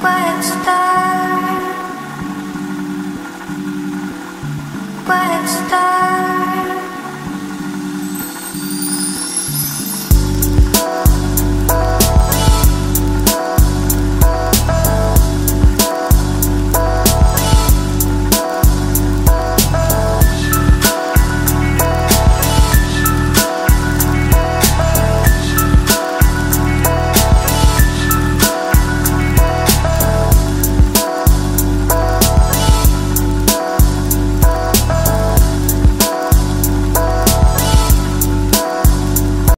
Quiet star. Quiet star.